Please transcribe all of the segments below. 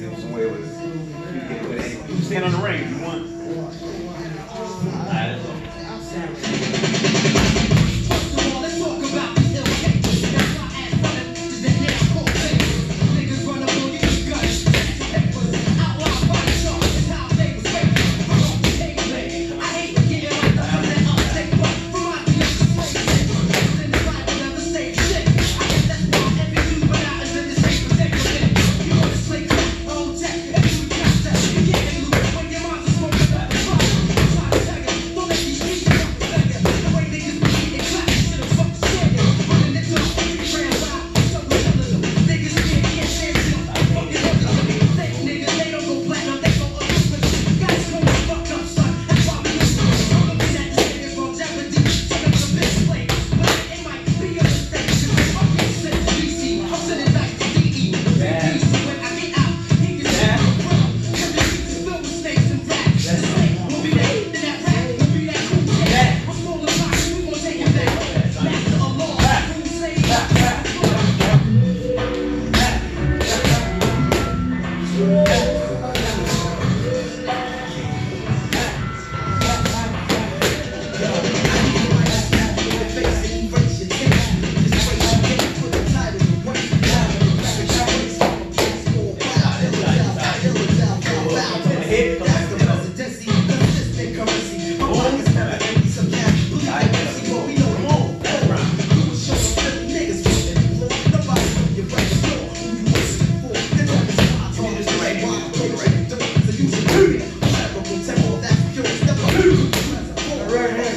them somewhere with. You stand on the ring. You.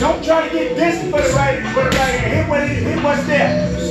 Don't try to get this for the right, for the right. Hit what, hit what's there.